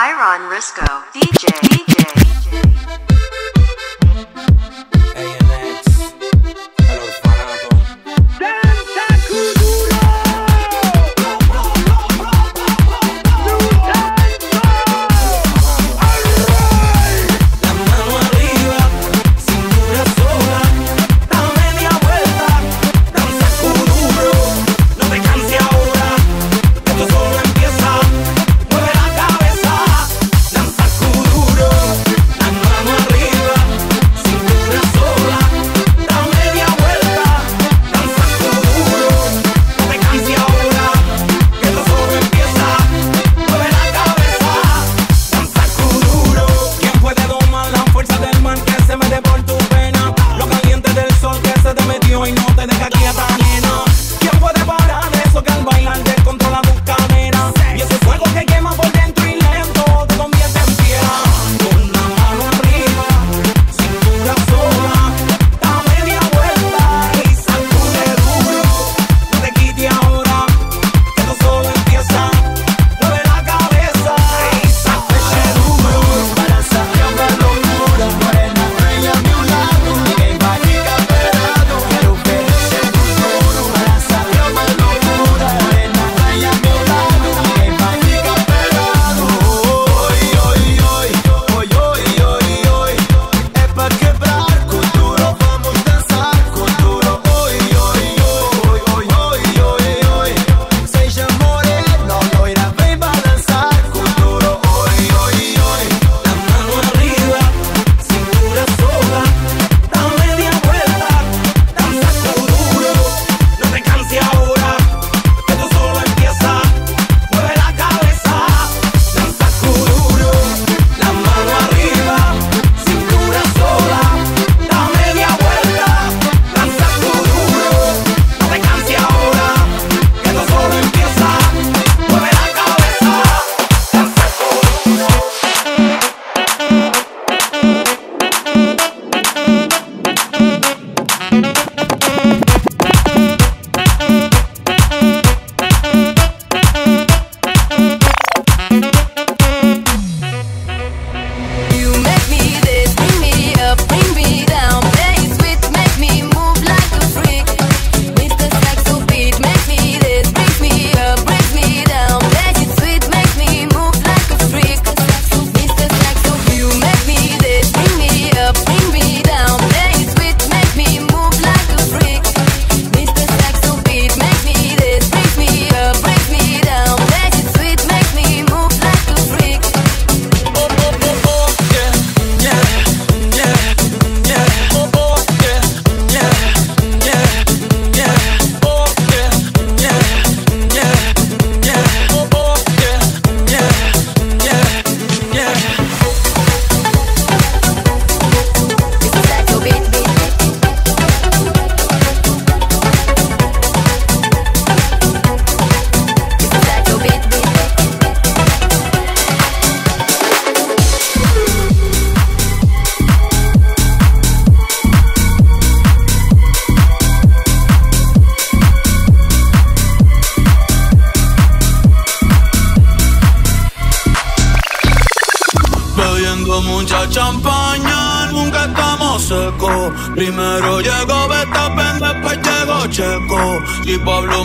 Iron Risco, DJ, DJ.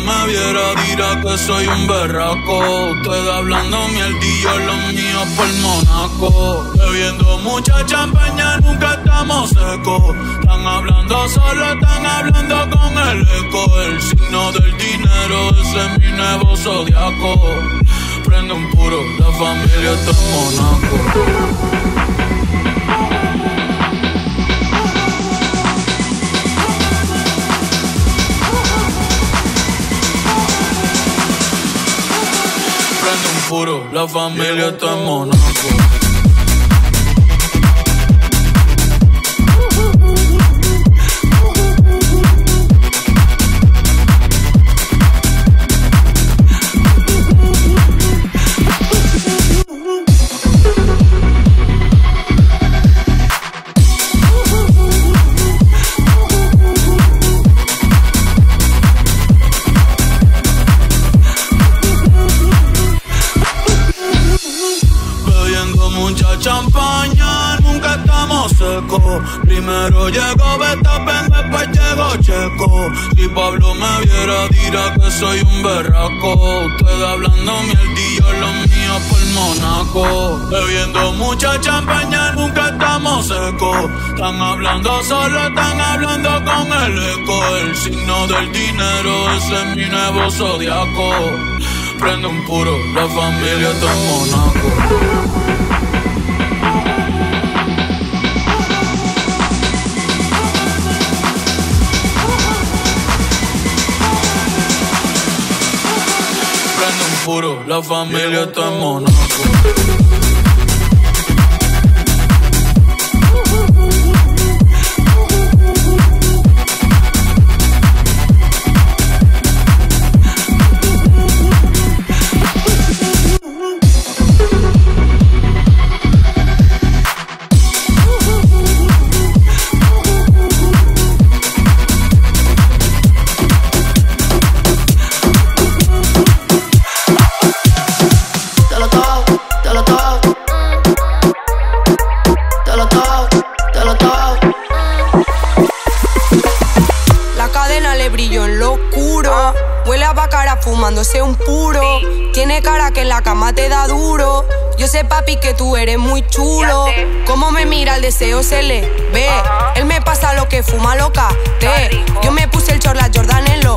me viera dirá que soy un berraco. Ustedes hablando mi mierdillo, los míos por Monaco. Bebiendo mucha champaña, nunca estamos secos. Están hablando solo, están hablando con el eco. El signo del dinero, ese es mi nuevo zodiaco. Prende un puro, la familia está en Monaco. puro, la familia está en Monaco. soy un berraco. Ustedes hablando mierdillo, los mío por Monaco. Bebiendo mucha champaña, nunca estamos secos. Están hablando solo, están hablando con el eco. El signo del dinero, ese es mi nuevo zodiaco. Prende un puro, la familia está en Monaco. puro, la familia está en Monaco. yo sé un puro. Tiene cara que en la cama te da duro. Yo sé, papi, que tú eres muy chulo. Como me mira, el deseo se le ve. Él me pasa lo que fuma loca. Te. Yo me puse el chorla Jordan en lo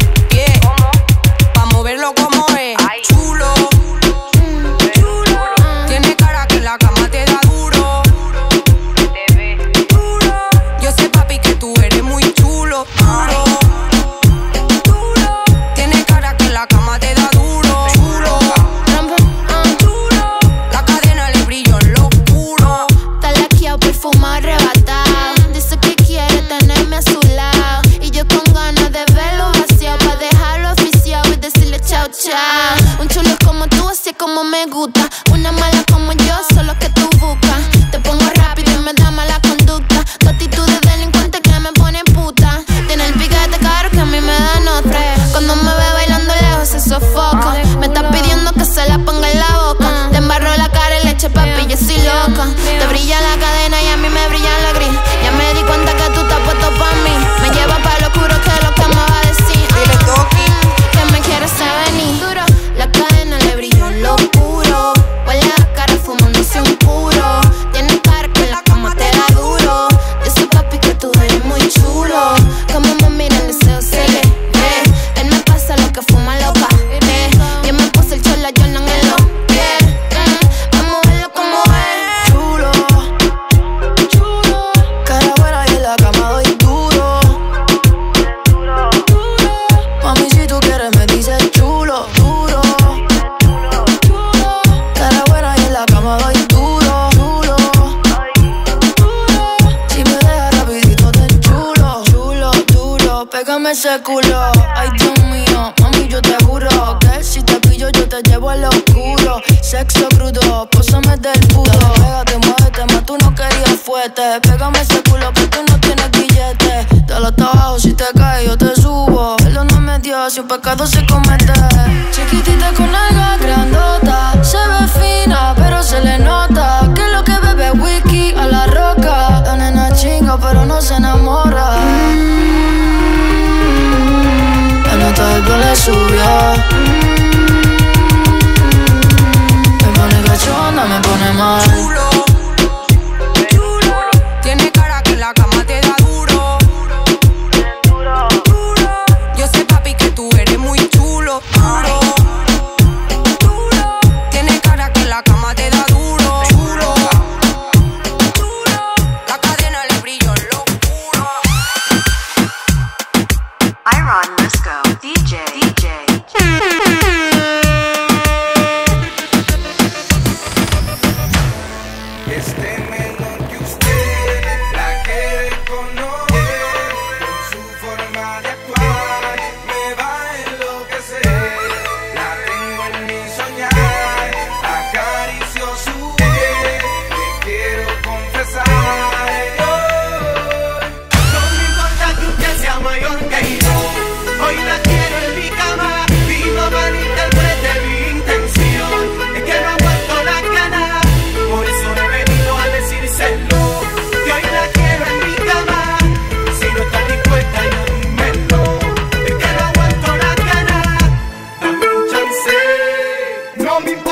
zombie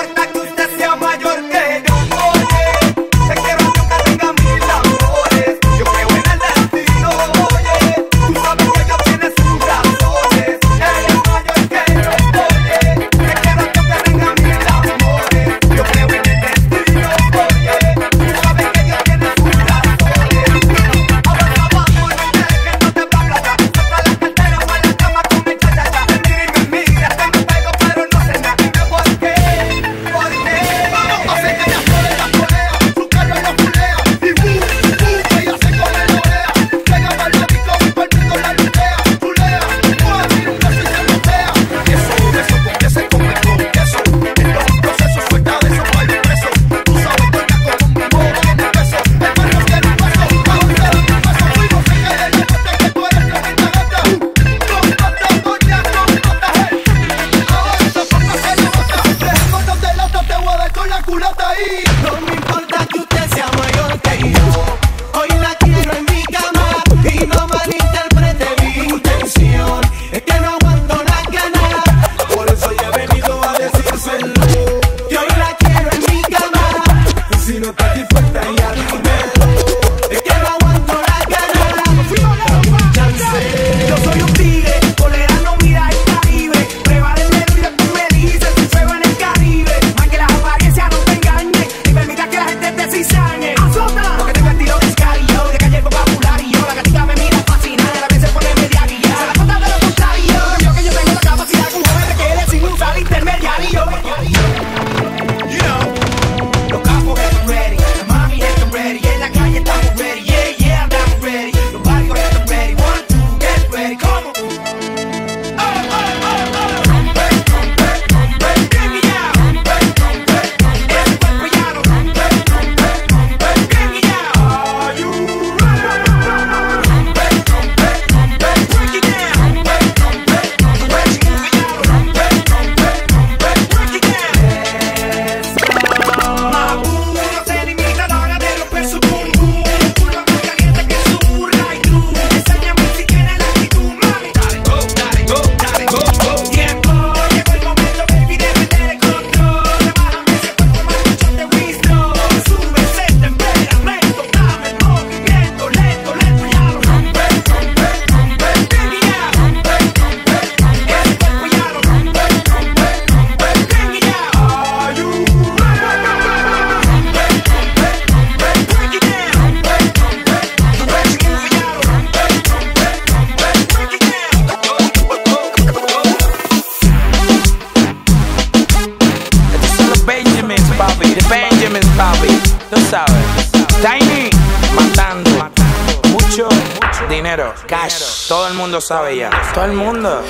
sabe ya. Todo el mundo.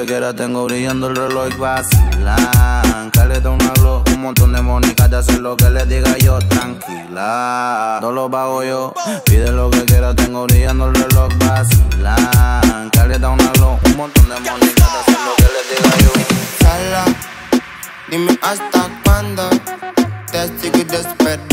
que quiera tengo brillando el reloj vacilan. Caleta una glow, un montón de monicas de hacer lo que les diga yo, tranquila. No lo pago yo, pide lo que quiera, tengo brillando el reloj vacilan. Caleta una glow, un montón de monicas de hacer lo que les diga yo. Sala, dime hasta cuándo te sigo esperando.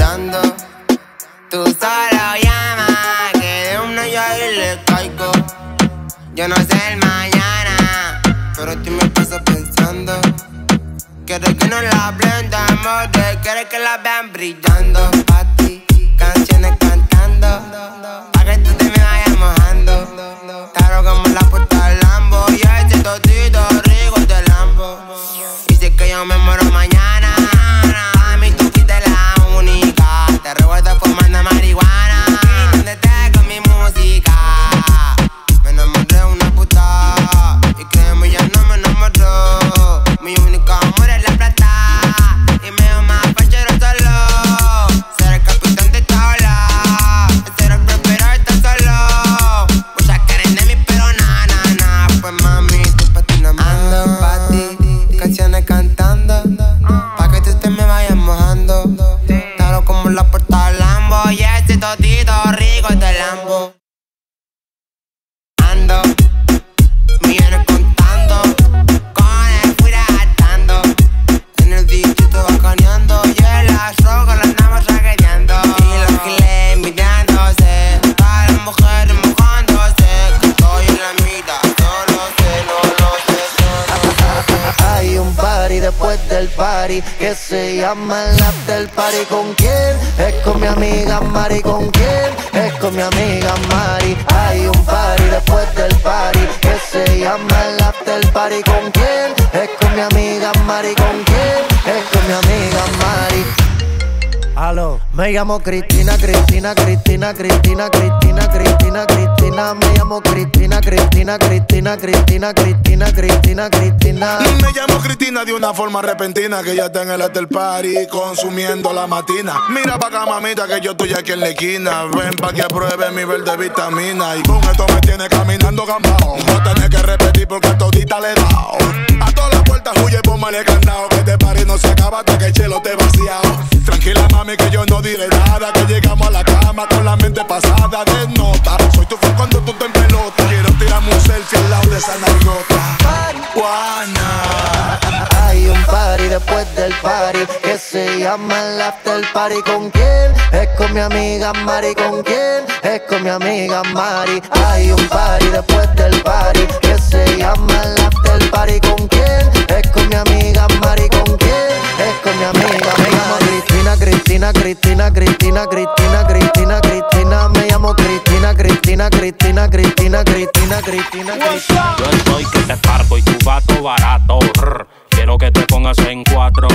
llamo Cristina Cristina. Cristina, Cristina, Cristina, Cristina, Cristina, Cristina. Me llamo Cristina, Cristina, Cristina, Cristina, Cristina, Cristina, Cristina. Me llamo Cristina de una forma repentina que ya está en el after party consumiendo la matina. Mira pa' acá, mamita, que yo estoy aquí en la esquina. Ven pa' que apruebe mi verde vitamina. Y con esto me tiene caminando gambao. No tenés que repetir porque a todita le he dado. A todas las puertas huye por mal cantado. Que te pare no se acaba hasta que el chelo te vaciado. Tranquila, mami, que yo no diré nada. Que llegamos a la cama con la mente pasada de nota. Soy tu fan cuando tú te en pelota. Quiero tirarme un selfie al lado de esa nargota. Hay un party después del party que se llama el after party. ¿Con quién? Es con mi amiga Mari. ¿Con quién? Es con mi amiga Mari. Hay un party después del party que se llama el after party. ¿Con quién? Es con mi amiga Mari. ¿Con quién? Es con mi amiga Mari. Cristina, Cristina, Cristina, Cristina, Cristina, Cristina, Cristina. Me llamo Cristina, Cristina, Cristina, Cristina, Cristina, Cristina, Cristina. Yo estoy que te parto y tu vato barato. Rr. Quiero que te pongas en cuatro.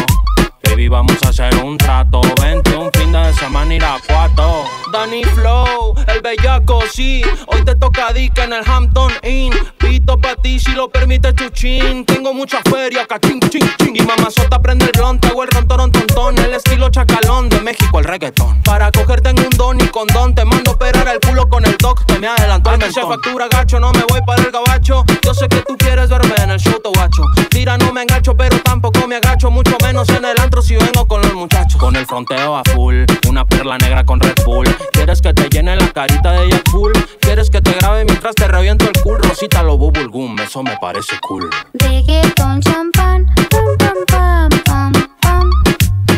Baby, vamos a hacer un trato. Vente un fin de semana ir a cuatro. Danny Flow, el bellaco, sí. Hoy te toca dica en el Hampton Inn. Pito pa' ti si lo permite chuchín. Tengo mucha feria, cachín, ching, ching. Y mamazota prende el blonde, hago el ron, toron, tontón. El estilo chacalón de México, el reggaetón. Para cogerte en un don y condón. Te mando a operar el culo con el doc. Te me adelantó el se factura gacho, no me voy para el gabacho. Yo sé que tú quieres verme en el show, to guacho. Tira, no me engancho, pero tampoco me agacho. Mucho menos en el antro si vengo con los muchachos. Con el fronteo a full, una perla negra con Red Bull. ¿Quieres que te llene la carita de Jack Bull? ¿Quieres que te grabe mientras te reviento el cool? Rosita lo bubble gum, eso me parece cool. Reggaeton, champán, pam, pam, pam, pam, pam.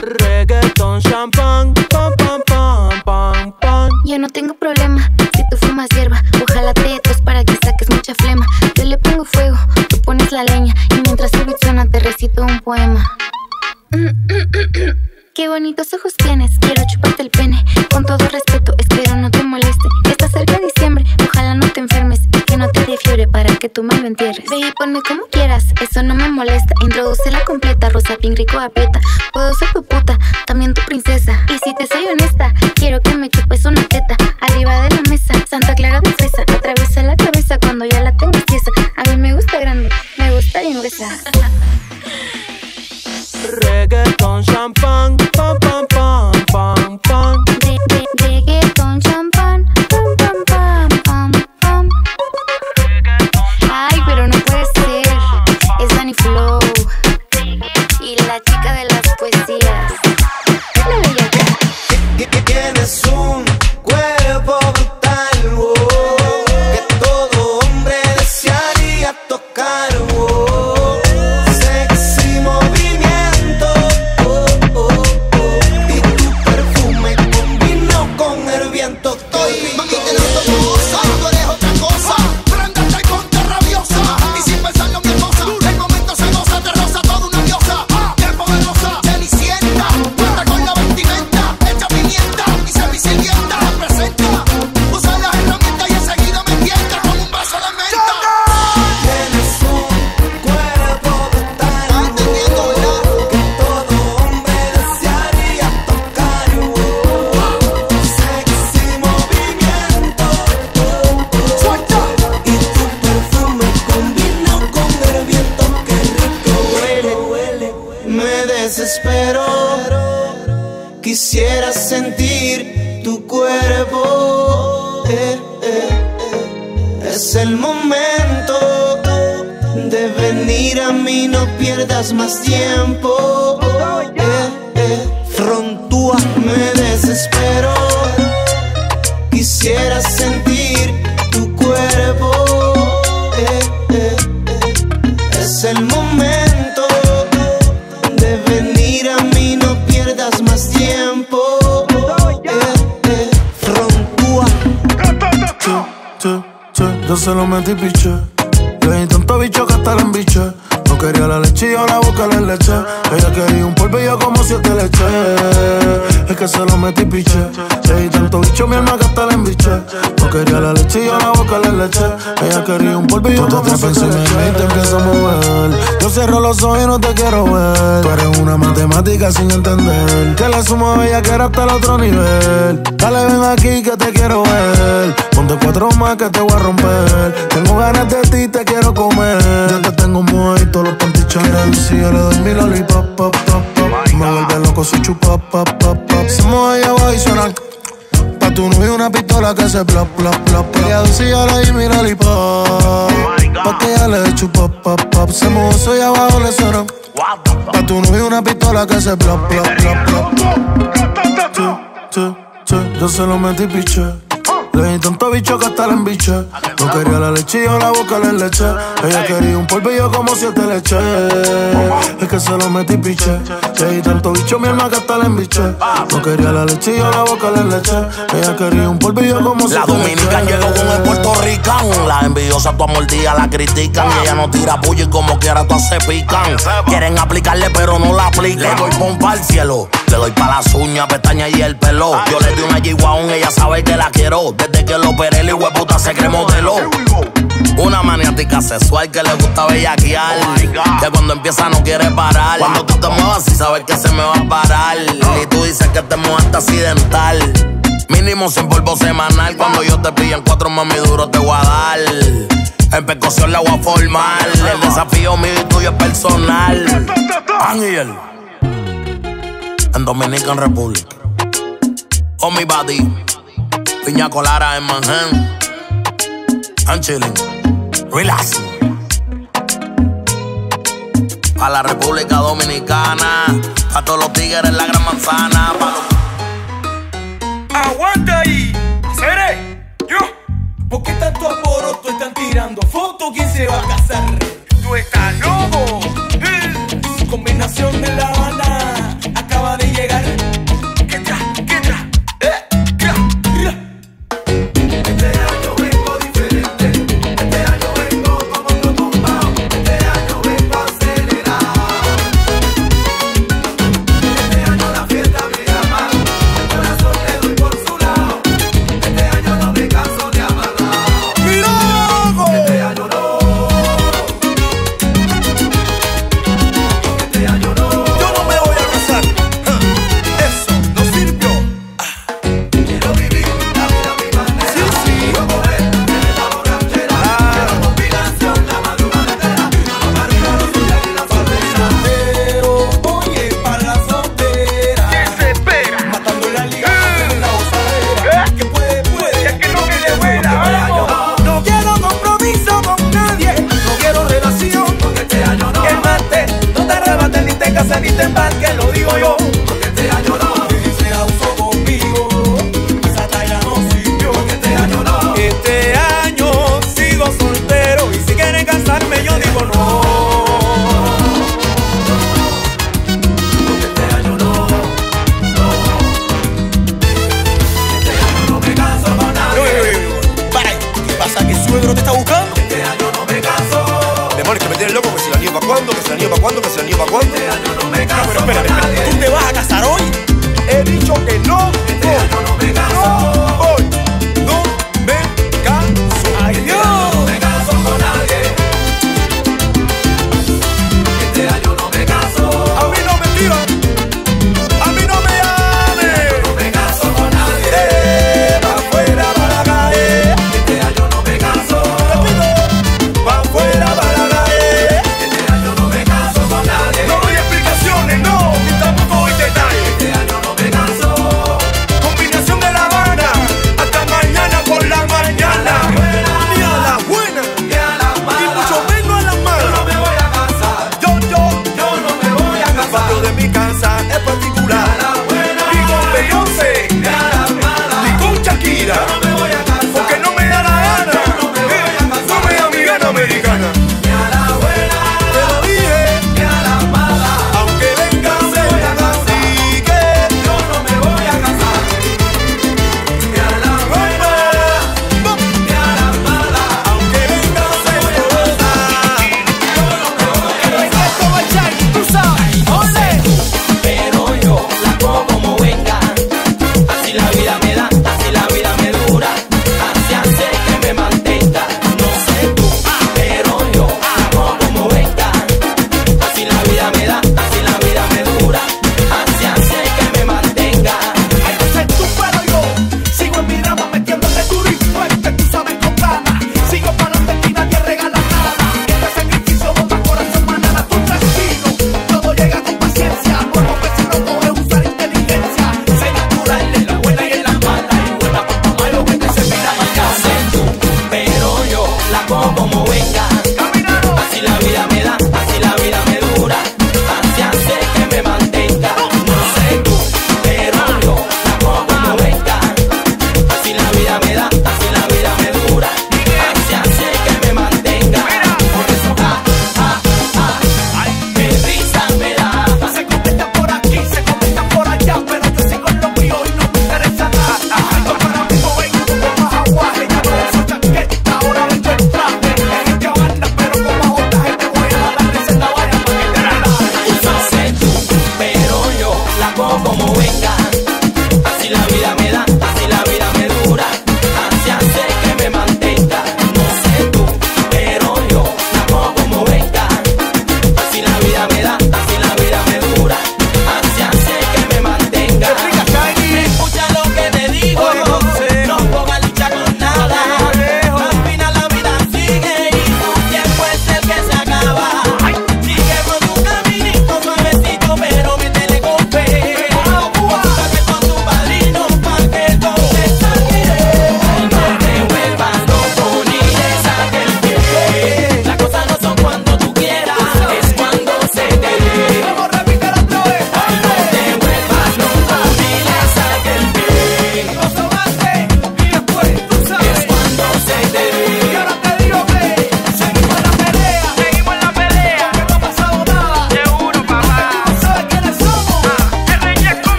Reggaeton, champán, pam, pam, pam, pam, pam. Yo no tengo problema si tú fumas hierba. Ojalá te tos para que saques mucha flema. Yo le pongo fuego, tú pones la leña. Y mientras el beat suena, te recito un poema. Qué bonitos ojos tienes, quiero chuparte el pene. Con todo respeto, espero no te moleste. Está cerca diciembre, ojalá no te enfermes. Y que no te dé fiebre para que tú me lo entierres. Baby, ponme como quieras, eso no me molesta. Introduce la completa, rosa, pink, rico, aprieta. Puedo ser tu puta, también tu princesa. Y si te soy honesta, quiero que me chupes una teta. Arriba de la mesa, Santa Clara de fresa. Atraviesa la cabeza cuando ya la tengo tiesa. A mí me gusta grande, me gusta bien gruesa. Plop, plop. Che, che, che, yo se lo metí piche. Le di tanto bicho que hasta la embiche. Le. Ella quería un polvillo como siete leche. Es que se lo metí piche. Le di tanto bicho mi alma que hasta la embiche. No quería la leche y yo la boca le leche. Ella quería un polvillo como La siete dominican leche. llegó con el puertorricán. Las envidiosas tu mordida la critican. Y ella no tira puya y como quiera todas se pican. Quieren aplicarle pero no la aplican. Le doy pompa al cielo. Le doy pa' las uñas, pestañas y el pelo. Yo le di una G-Wagon, ella sabe que la quiero. Desde que lo operé, el hueputa se cree modelo. Una maniática sexual que le gusta bellaquear. que cuando empieza no quiere parar. Cuando tú te muevas, sí sabes que se me va a parar. Y tú dices que te muevaste accidental. Mínimo sin polvo semanal. Cuando yo te pillo en cuatro mami duro te voy a dar. En percusión la voy a formar. El desafío mío y tuyo es personal. Ángel. En Dominican Republic. Oh mi body. Piña colara en Manhattan. I'm chilling. Relax. Pa' la República Dominicana. Pa' todos los tigres la gran manzana. Pa' los ¡Aguanta ahí! ¿Seré? ¿Yo? ¿Por qué tanto alboroto están tirando fotos? ¿Quién se va a casar? ¡Tú estás loco! Eh, combinación de La Habana cases ni te embarques. Lo digo yo. Cuándo, que si la nieva cuándo. No pero espérate, espérate. ¿Tú te vas a casar hoy? He dicho que no.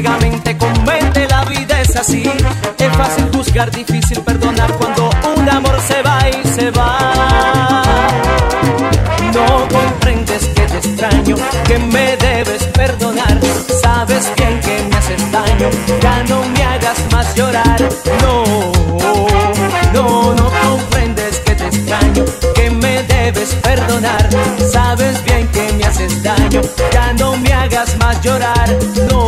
ciegamente convence, la vida es así. Es fácil juzgar, difícil perdonar cuando un amor se va y se va. No comprendes que te extraño, que me debes perdonar. Sabes bien que me haces daño, ya no me hagas más llorar. No, no, no comprendes que te extraño, que me debes perdonar. Sabes bien que me haces daño, ya no me hagas más llorar. No.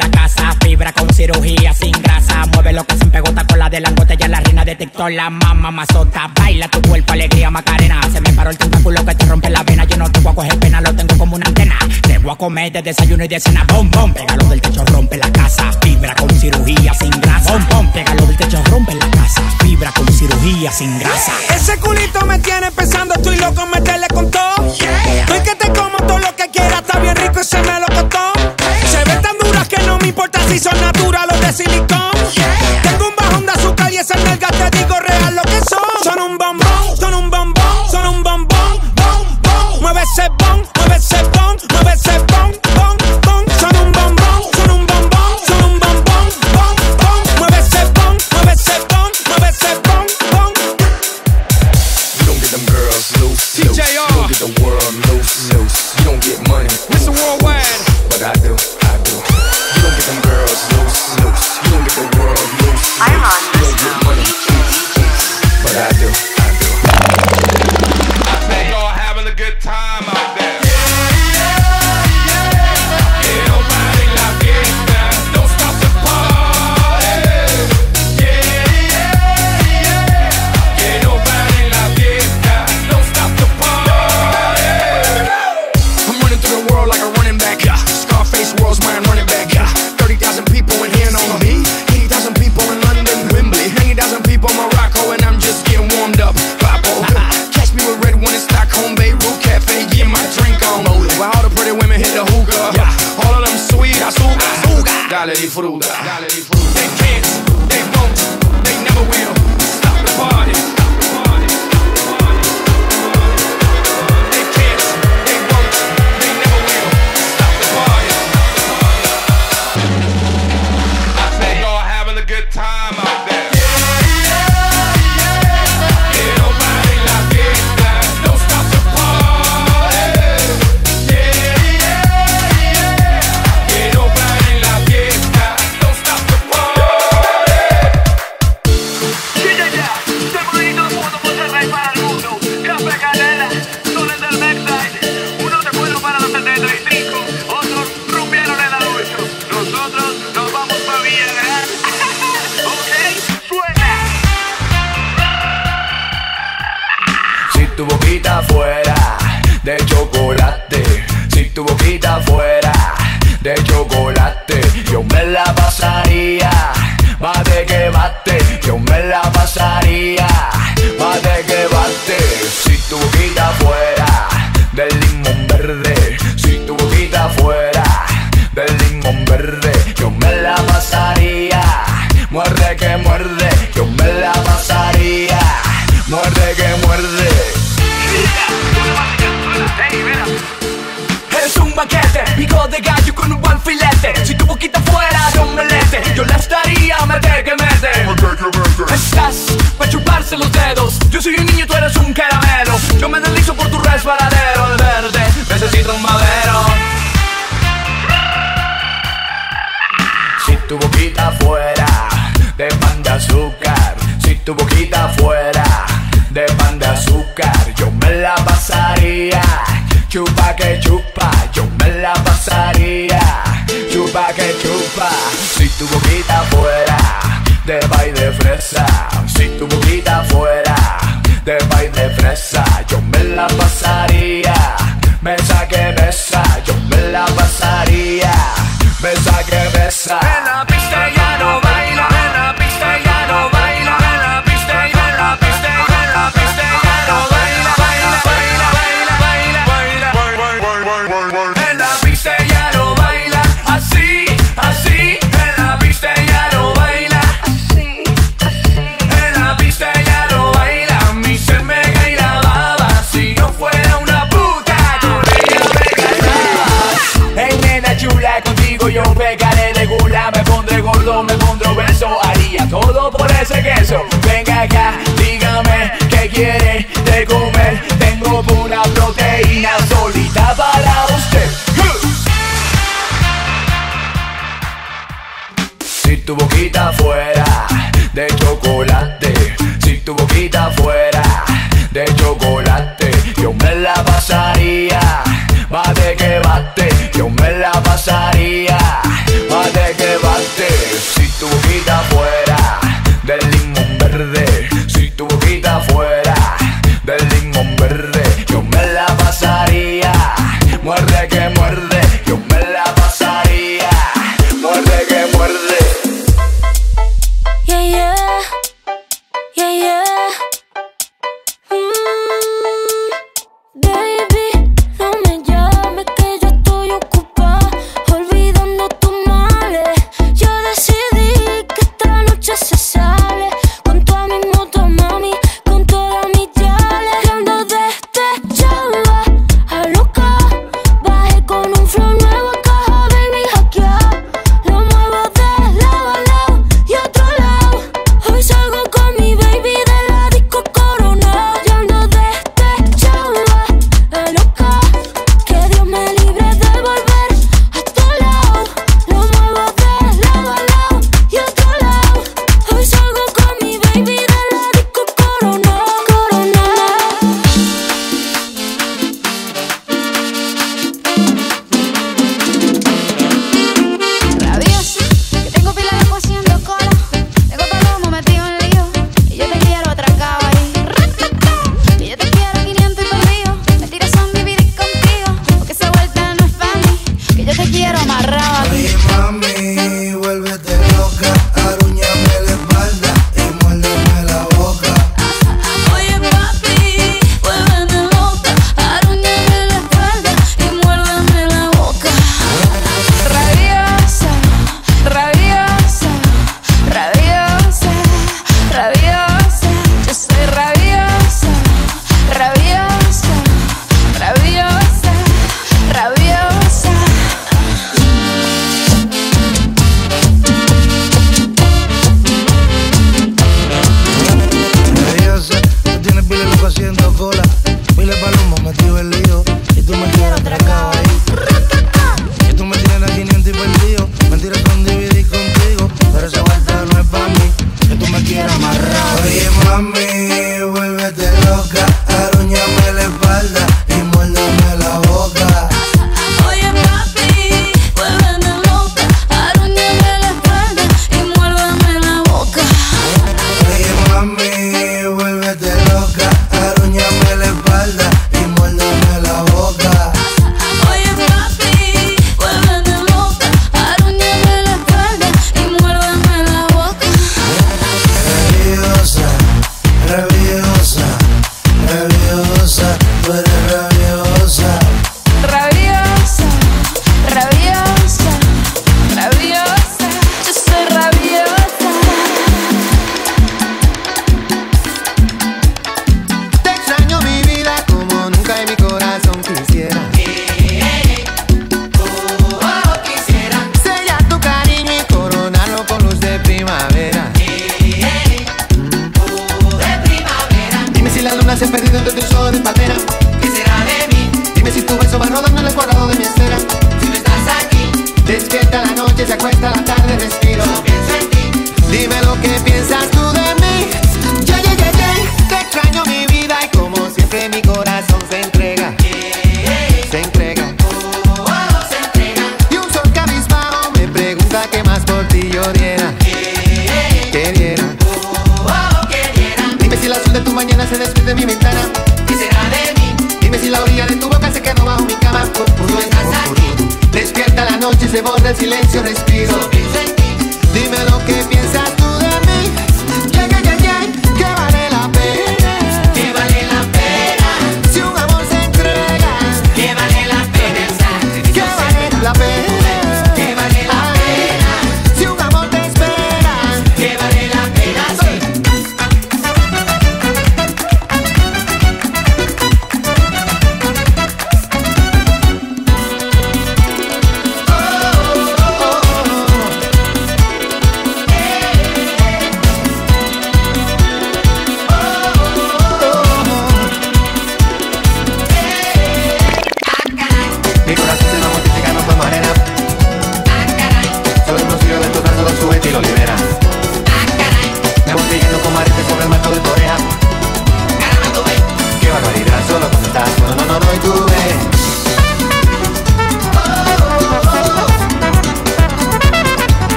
la casa. Fibra con cirugía sin grasa. Mueve lo que sin pegota con la de langote. Ya la reina de la mamá mazota. Baila tu cuerpo, alegría, macarena. Se me paró el tentáculo que te rompe la vena. Yo no te voy a coger pena, lo tengo como una antena. Te voy a comer de desayuno y de cena. Bom, bom. Pégalo del techo, rompe la casa. Fibra con cirugía sin grasa. Bom, bom. Pégalo del techo, rompe la casa. Fibra con cirugía sin grasa. Ese culito me tiene pensando, estoy loco, meterle con todo. Yeah. Estoy que te como todo lo que quieras, está bien rico y se me lo costó si son natural o de silicón. Tengo un bajón de azúcar y esas nalgas te digo real lo que son. Son un bombón, son un bombón, son un bombón, bom, bom. Mueve ese bom, mueve ese bom, mueve ese.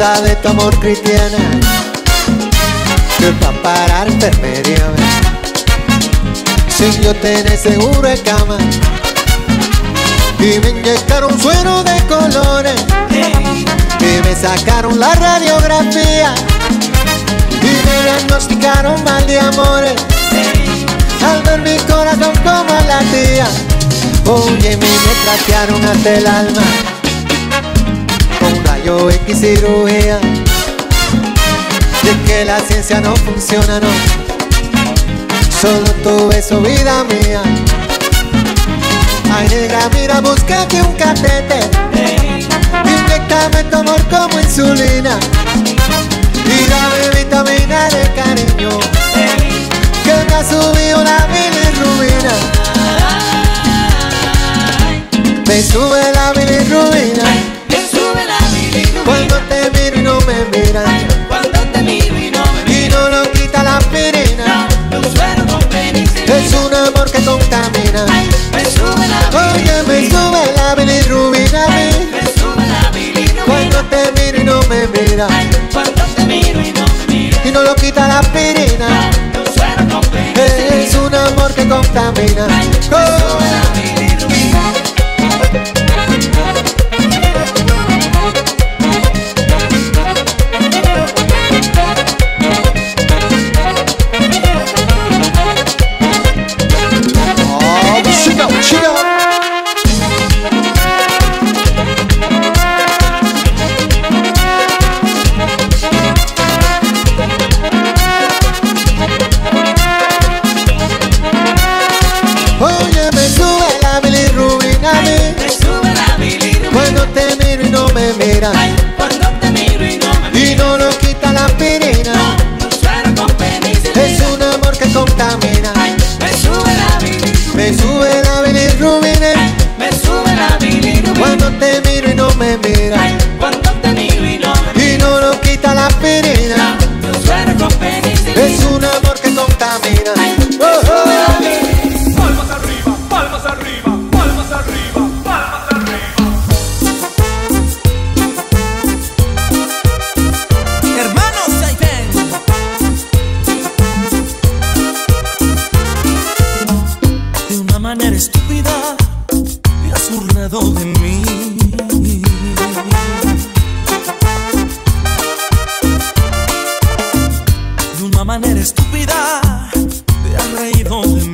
De tu amor cristiana Que va para enfermería Sin yo tener seguro de cama Y me inyectaron suero de colores Y me sacaron la radiografía Y me diagnosticaron mal de amores Al ver mi corazón como latía Oye, me tratearon hasta el alma. X cirugía De que la ciencia no funciona, no. Solo tu beso, vida mía. Ay, negra, mira, busca búscate un catete. Inyectame tu amor como insulina. Y dame vitamina de cariño. Que me ha subido la bilirrubina Me sube la bilirrubina cuando te miro y no me miras. Cuando te miro y no me miras. Y no lo quita la pirina. No, suelo con Es un amor que contamina. me sube la Oye, me sube la bilirrubina. Me sube la bilirrubina. Cuando te miro y no me miras. Cuando te miro y no me miras. Y no lo quita la pirina. No, suelo con Es un amor que contamina. Manera estúpida te has reído de mí.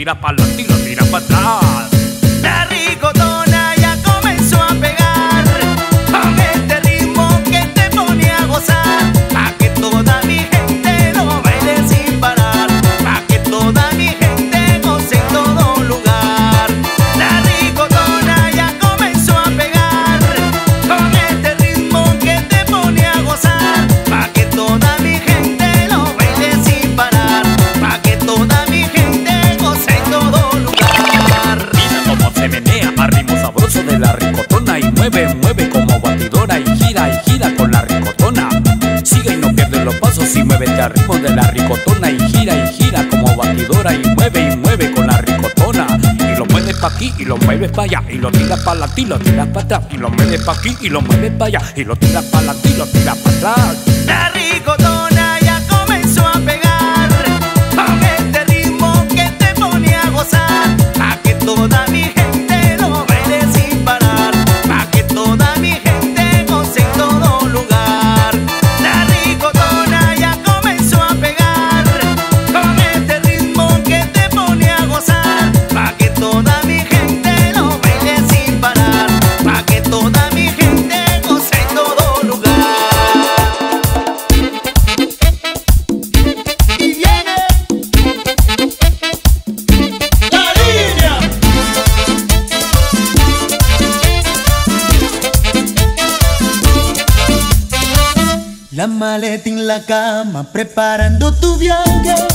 tiras para y lo mueve para allá y lo tira la cama preparando tu viaje.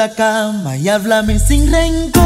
la cama y háblame sin rencor.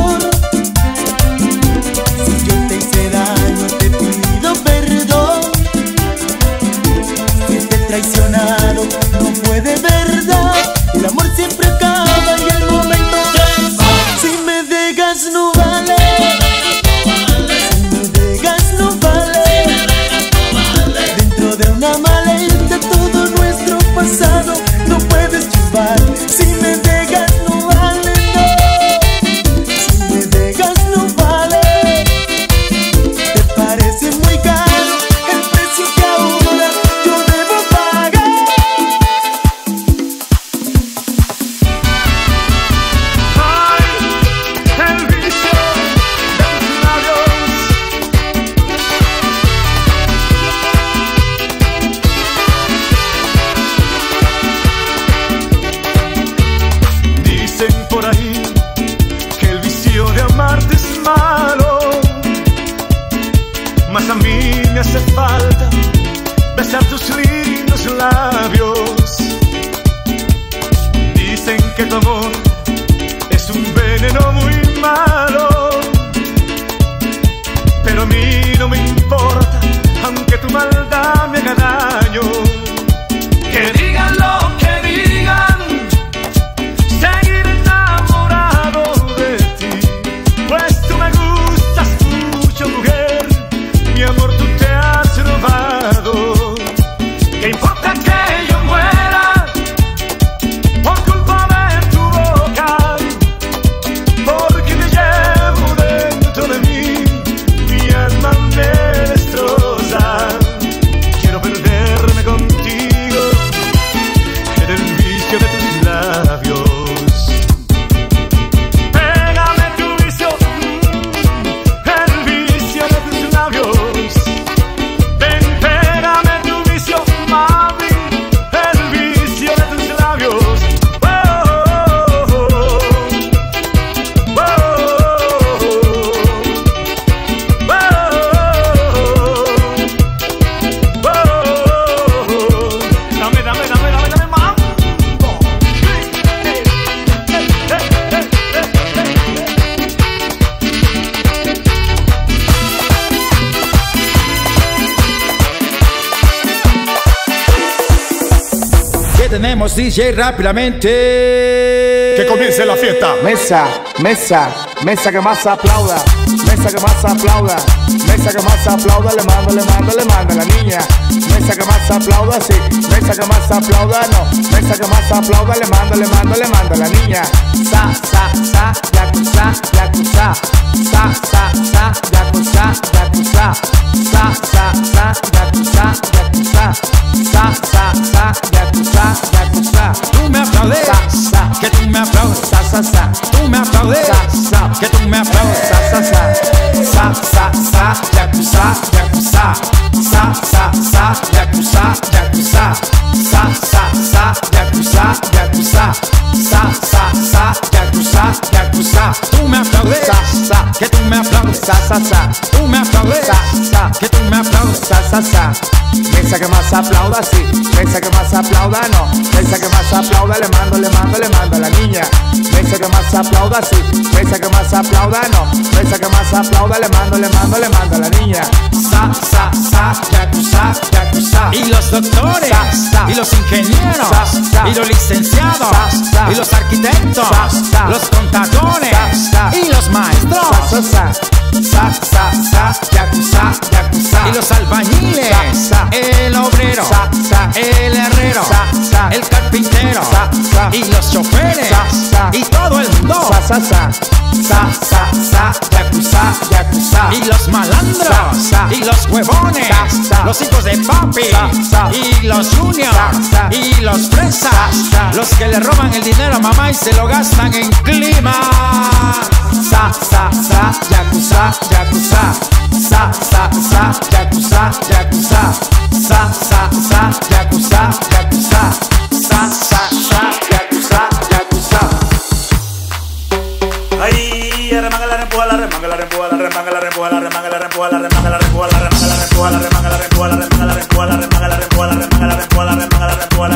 DJ rápidamente. Que comience la fiesta. Mesa, mesa, mesa que más aplauda. Mesa que más aplauda. Mesa que más aplauda. Le mando, le mando, le mando a la niña. Mesa que más aplauda, sí. Mesa que más aplauda, no. Mesa que más aplauda. Le mando, le mando, le mando a la niña. Sa, sa, sa, yakuza, yakuza. Sa, sa, sa. Sa, sa. le mando, le mando a la niña. Sa, sa, sa. Y los doctores, sa, sa. y los ingenieros, sa, y los licenciados, y los arquitectos, los contadores, y los maestros. Yakuza, yakuza. Y los albañiles, el obrero, el herrero, el carpintero, y los choferes, y todo el mundo. sa, sa, sa y los malandros y los huevones, los hijos de papi y los juniors y los presas, los que le roban el dinero a mamá y se lo gastan en clima. Sa, sa, sa, yakuza, yakuza. Sa, sa, sa, yakuza, yakuza. Sa, sa, sa, yakuza, yakuza. rempuja, la la rempuja, la la rempuja, la la rempuja, la la rempuja, la rempuja, la rempuja, la rempuja, la.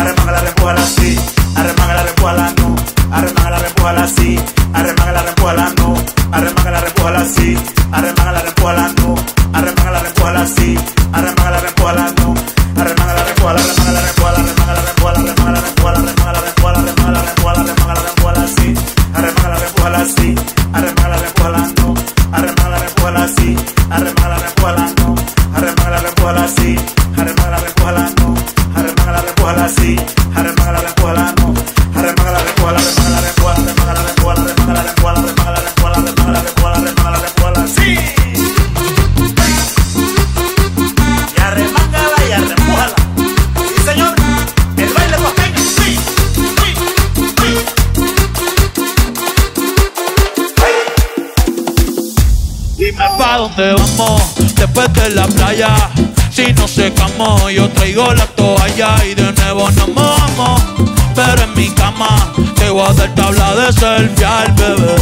Arremanga, la rempuja, la rempuja, la no. Arremanga, la rempuja, la. Arremanga, la rempuja, la rempuja, Si no se camó, yo traigo la toalla y de nuevo nos mojamos. Pero en mi cama te voy a dar tabla de selfie al bebé.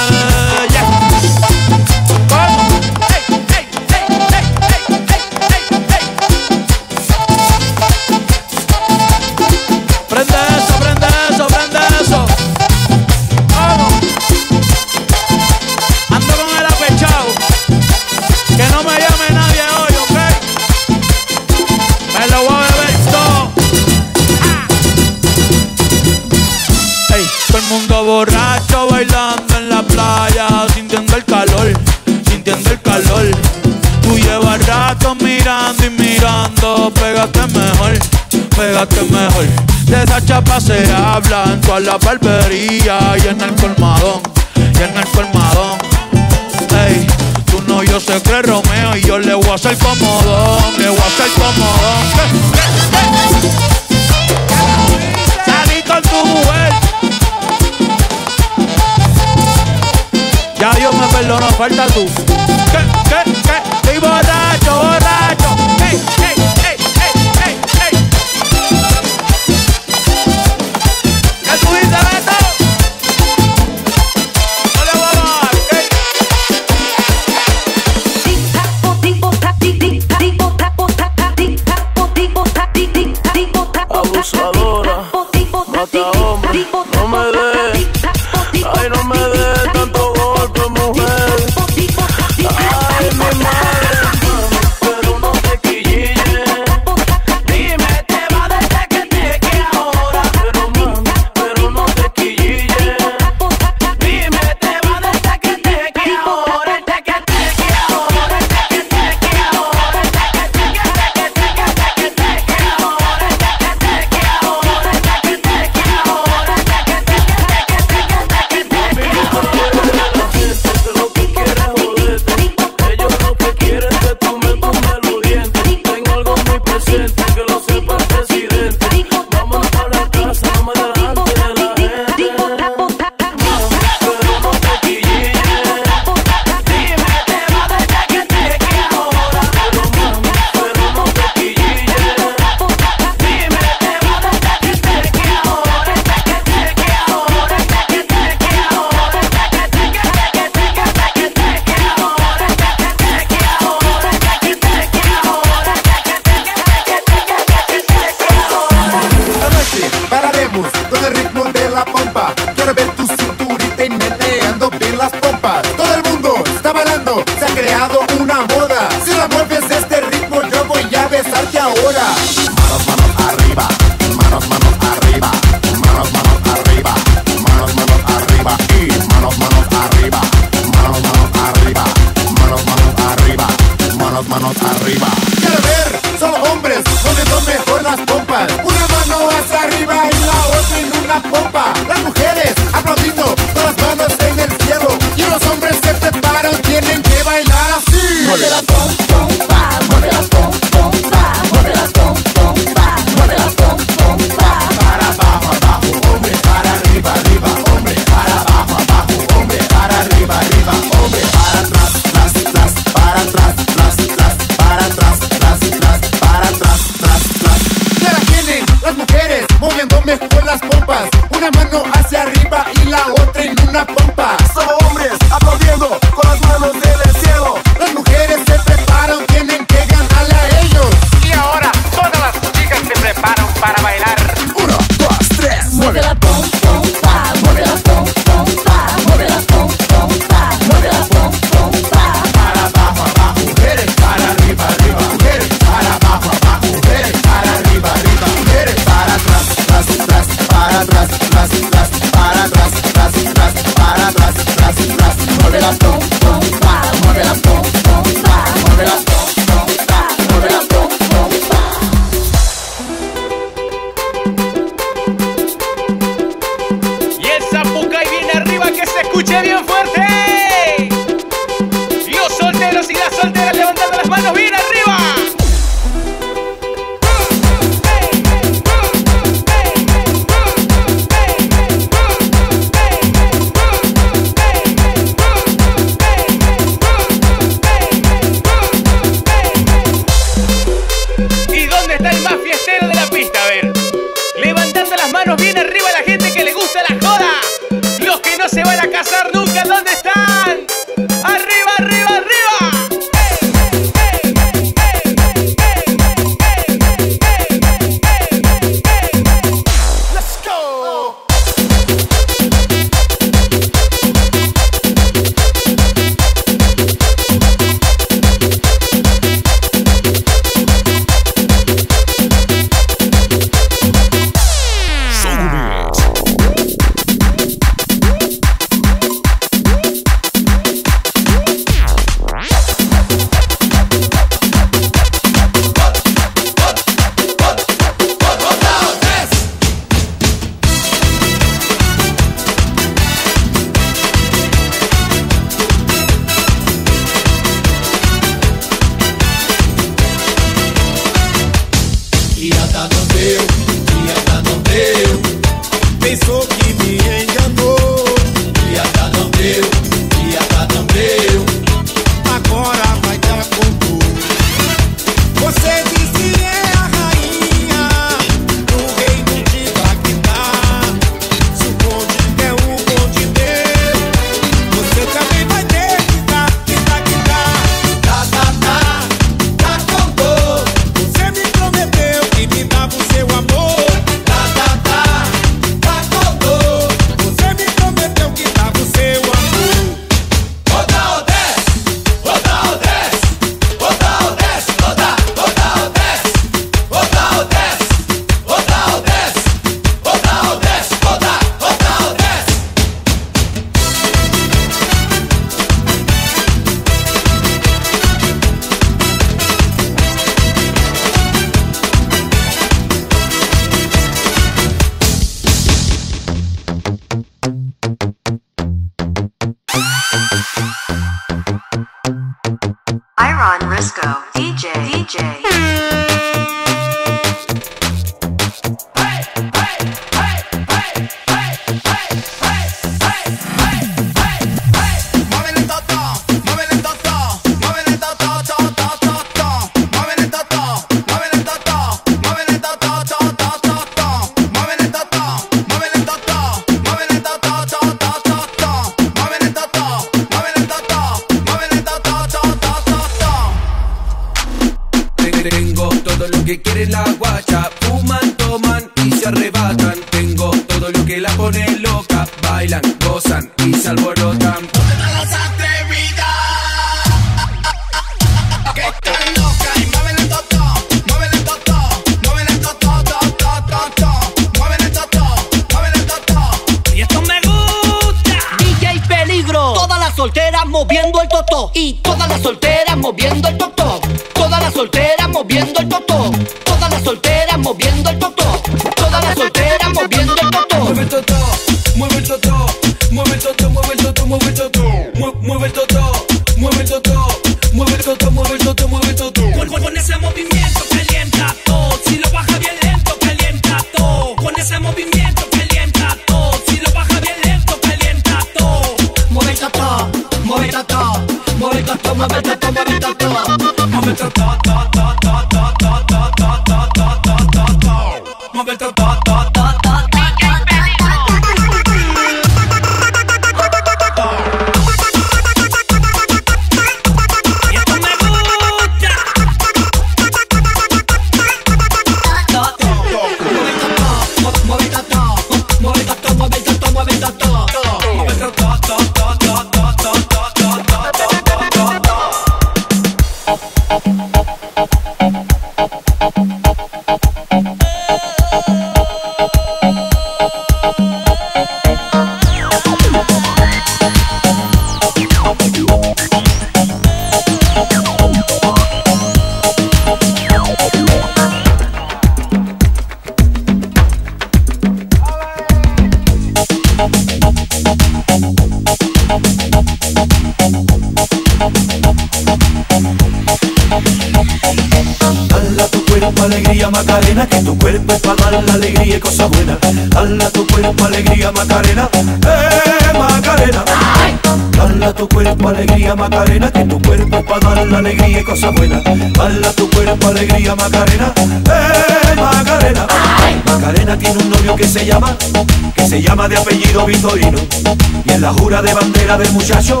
La jura de bandera del muchacho,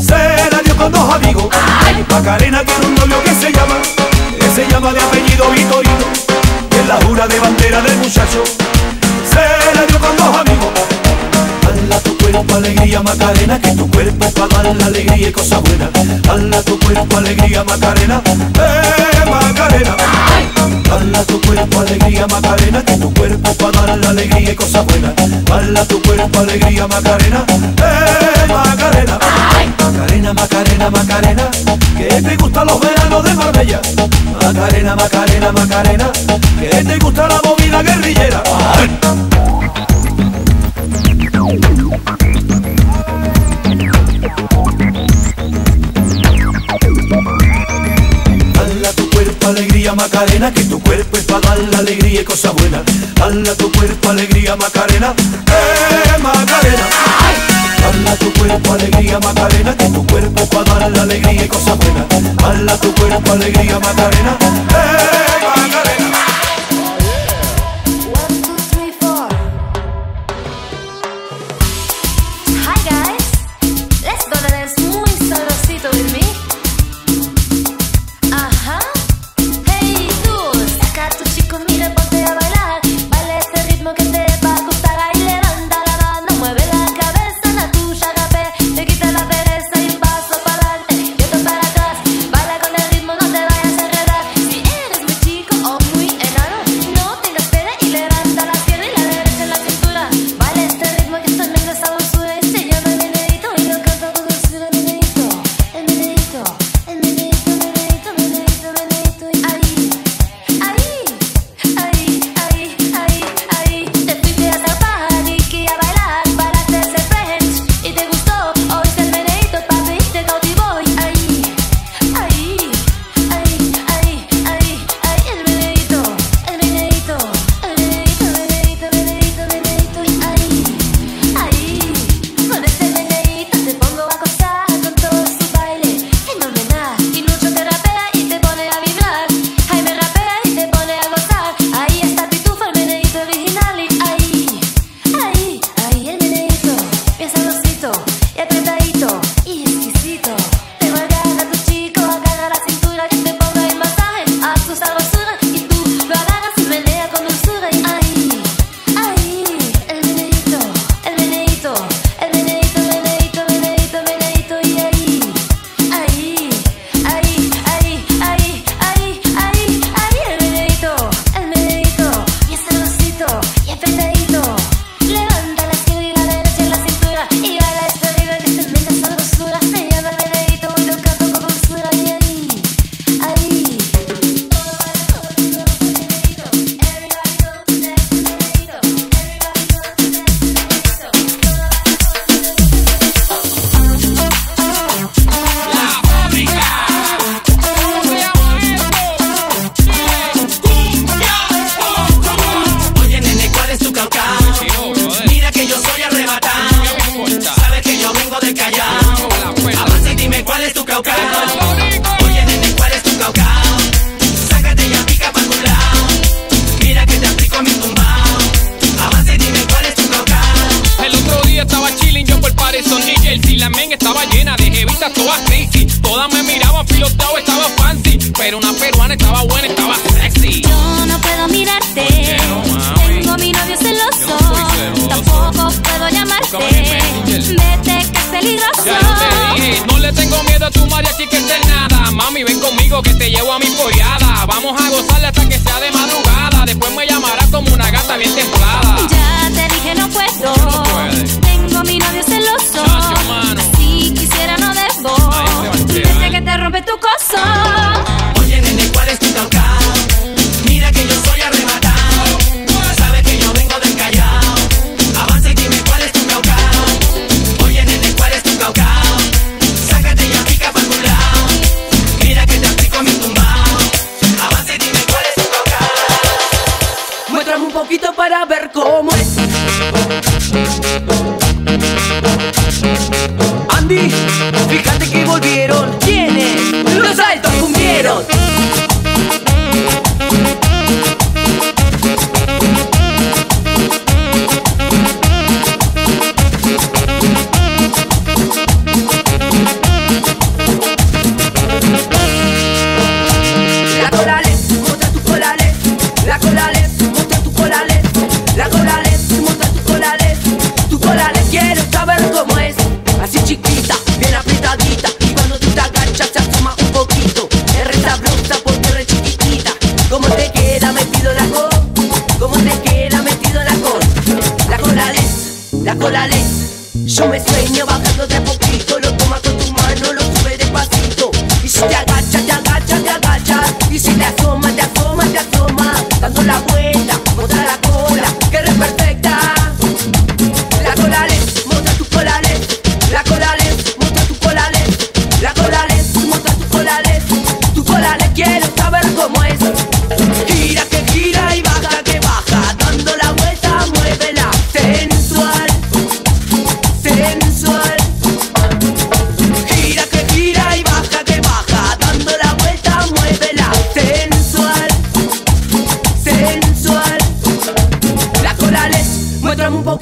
se la dio con dos amigos. Macarena tiene un novio que se llama, que se llama de apellido Vitorino. Y en la jura de bandera del muchacho, se la dio con dos amigos. Dale a tu cuerpo alegría Macarena, que tu cuerpo dar la alegría y cosas buenas. Dale a tu cuerpo alegría Macarena, eh Macarena. Dale a tu cuerpo alegría Macarena, que tu cuerpo dar la alegría y cosas buenas. Dale a tu cuerpo alegría Macarena, eh Macarena. Macarena, Macarena, Macarena, que te gustan los veranos de Marbella. Macarena, Macarena, Macarena, que te gusta la movida guerrillera. Macarena, que tu cuerpo es para dar la alegría y cosas buenas. Dale a tu cuerpo alegría Macarena, eh Macarena. Dale a tu cuerpo alegría Macarena, que tu cuerpo es para dar la alegría y cosas buenas. Dale a tu cuerpo alegría Macarena, eh Macarena.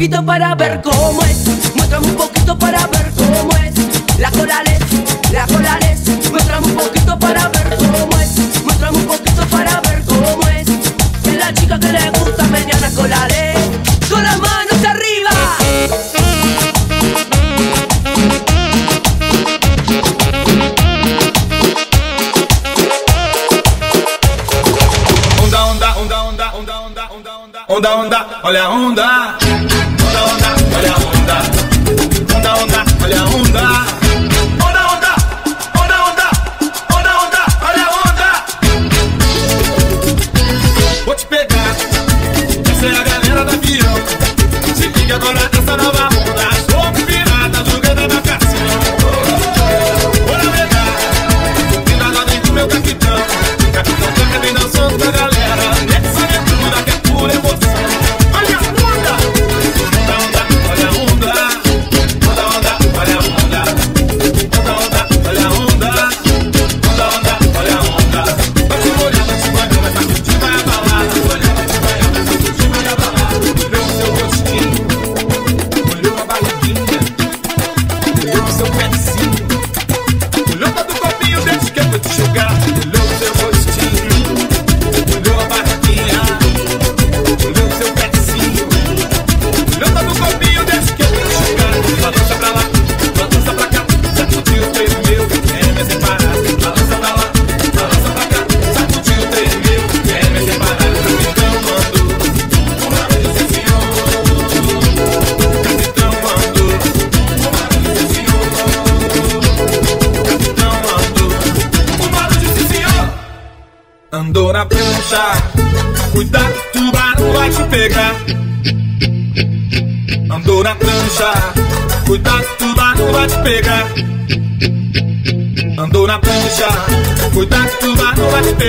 poquito para ver cómo es. Muéstrame un poquito para ver cómo es. La la un poquito para ver cómo es. Muéstrame un poquito para ver cómo es. Es la chica que le gusta mañana corales. Con las manos arriba. Onda, onda, onda, onda, onda, onda, onda, onda, onda, onda, onda, onda,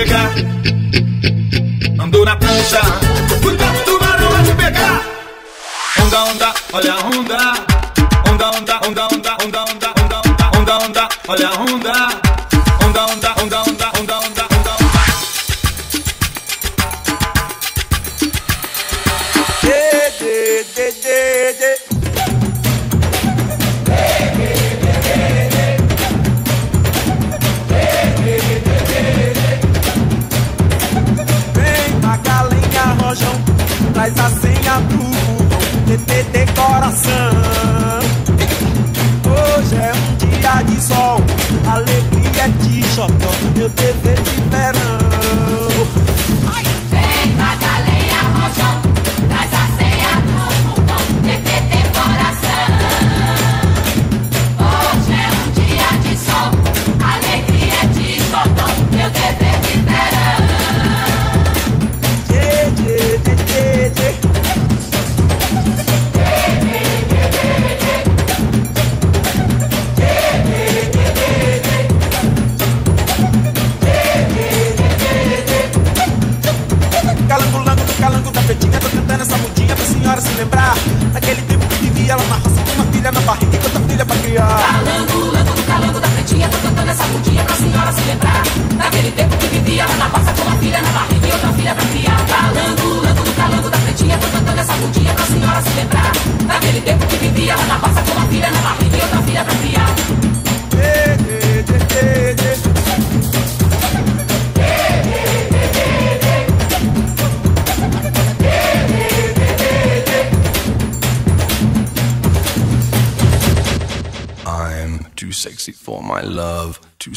chega. shopping, meu dever de mero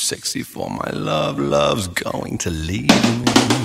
sexy for my love. Love's going to leave me.